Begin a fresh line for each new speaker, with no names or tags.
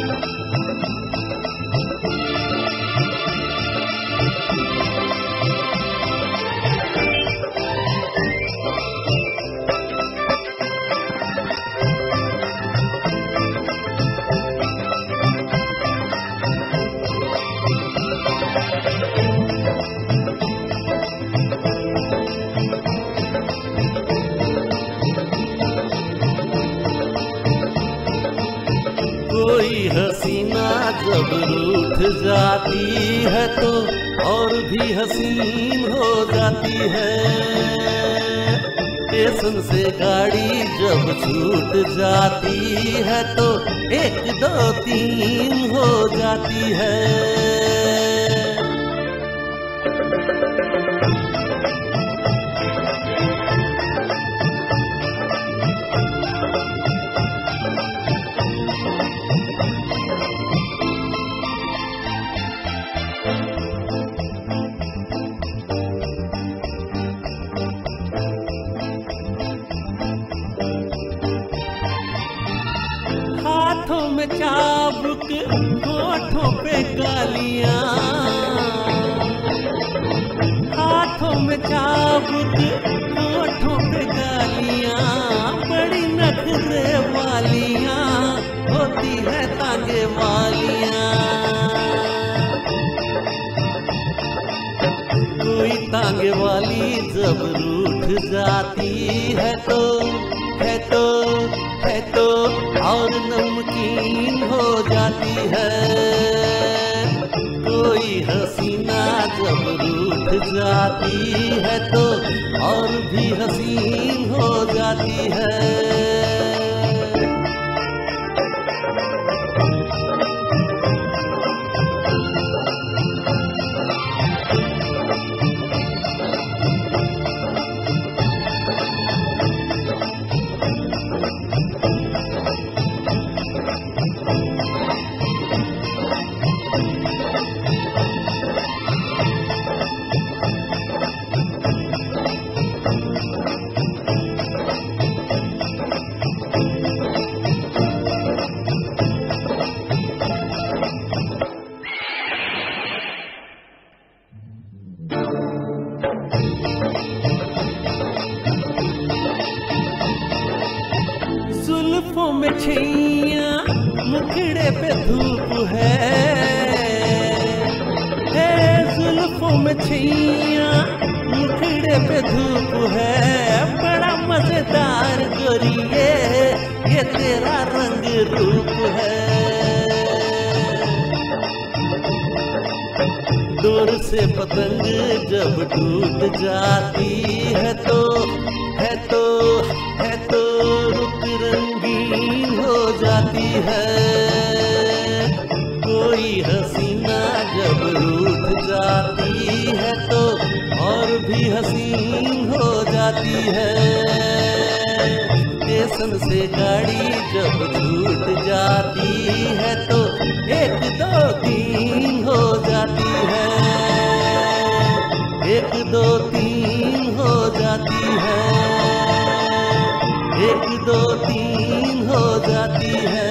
Música कोई हसीना जब रूठ जाती है तो और भी हसीन हो जाती है। स्टेशन से गाड़ी जब छूट जाती है तो एक दो तीन हो जाती है। में चाबुक होठों पे गालियाँ। हाथों में चाबुक होठों पे गालियाँ। बड़ी नखरे वालियाँ, होती है तांगे वालियाँ। कोई तांगे वाली जब रूठ जाती है तो तो है तो और नमकीन हो जाती है। कोई हसीना जब रूठ जाती है तो और भी हसीन हो जाती है। में छैया मुखड़े पे धूप है। जुल्फों में छैया मुखड़े पे धूप है। बड़ा मज़ेदार गोरिए ये तेरा रंग रूप है। दूर से पतंग जब टूट जाती है तो है तो है तो है। कोई हसीना जब रूठ जाती है तो और भी हसीन हो जाती है। स्टेशन से गाड़ी जब छूट जाती है तो एक दो तीन हो जाती है। एक दो तीन हो जाती है। एक दो तीन हो जाती है।